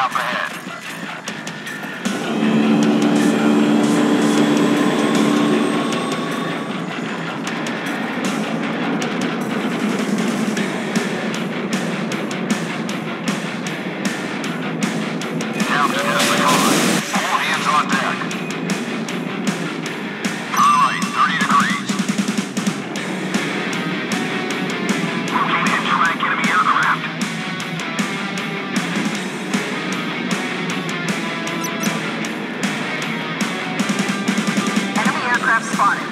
up ahead. spotted.